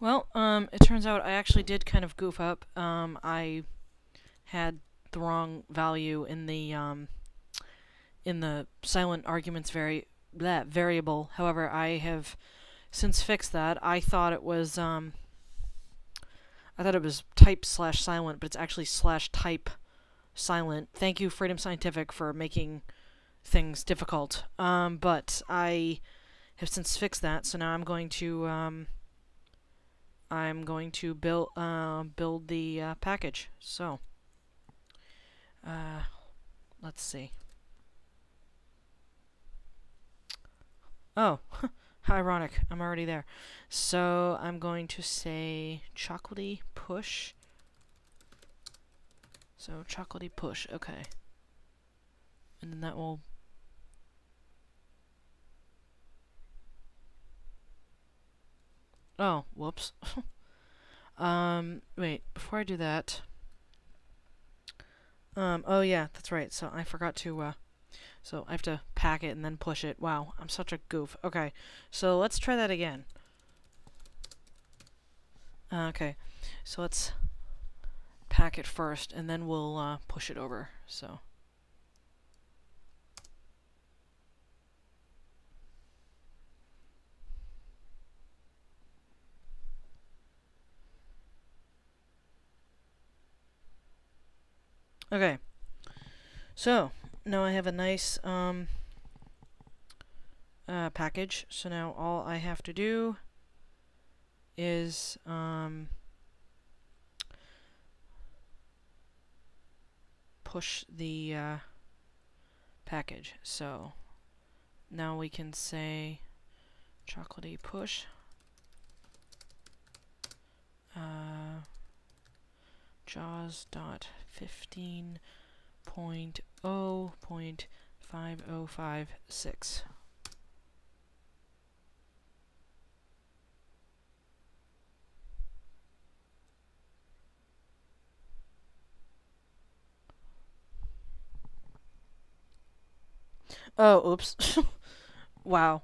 Well, um, it turns out I actually did kind of goof up. Um, I had the wrong value in the um, in the silent arguments vari that variable. However, I have since fixed that. I thought it was um, I thought it was type slash silent, but it's actually slash type silent. Thank you, Freedom Scientific, for making things difficult. Um, but I have since fixed that, so now I'm going to um, I'm going to build uh, build the uh, package. So, uh, let's see. Oh, ironic. I'm already there. So I'm going to say chocolatey push. So chocolatey push. Okay. And then that will Oh, whoops. um, wait, before I do that... Um, oh yeah, that's right, so I forgot to, uh... So I have to pack it and then push it. Wow, I'm such a goof. Okay, so let's try that again. Uh, okay, so let's pack it first, and then we'll uh, push it over. So. Okay. So, now I have a nice um, uh, package. So now all I have to do is um, push the uh, package. So now we can say chocolatey push. Jaws dot fifteen point oh point five oh five six. Oh, oops. wow.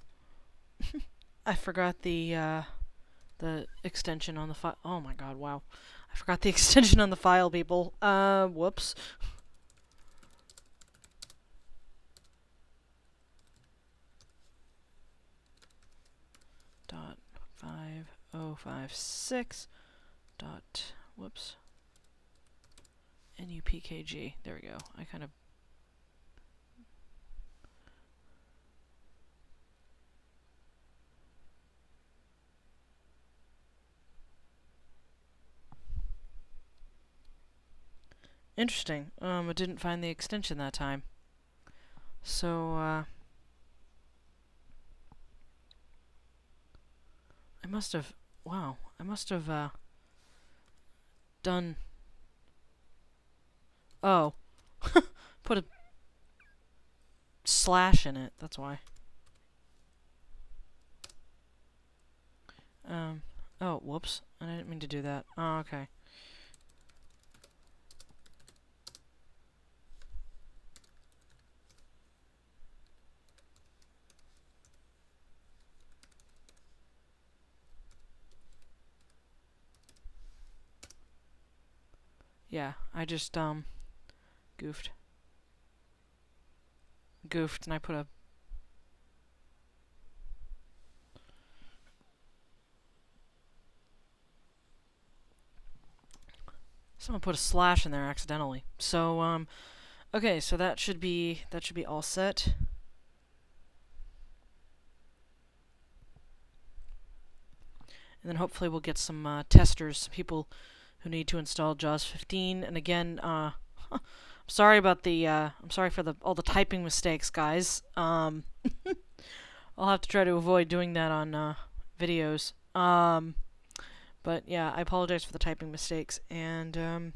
I forgot the uh, the extension on the file. Oh my god, wow. I forgot the extension on the file, people. Uh, whoops. Dot five oh five six dot whoops nupkg. There we go. I kind of Interesting. Um, I didn't find the extension that time. So, uh... I must have... Wow. I must have, uh... Done... Oh. Put a... Slash in it. That's why. Um... Oh, whoops. I didn't mean to do that. Oh, okay. Yeah, I just, um, goofed. Goofed, and I put a... Someone put a slash in there accidentally. So, um, okay, so that should be, that should be all set. And then hopefully we'll get some, uh, testers, some people who need to install JAWS 15. And again, uh, I'm sorry about the, uh, I'm sorry for the all the typing mistakes, guys. Um, I'll have to try to avoid doing that on uh, videos. Um, but yeah, I apologize for the typing mistakes. And um,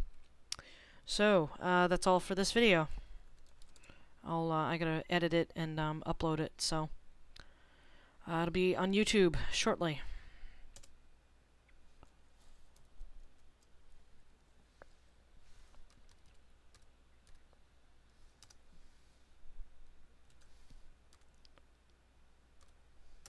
so uh, that's all for this video. I'll uh, I gotta edit it and um, upload it. So uh, it'll be on YouTube shortly.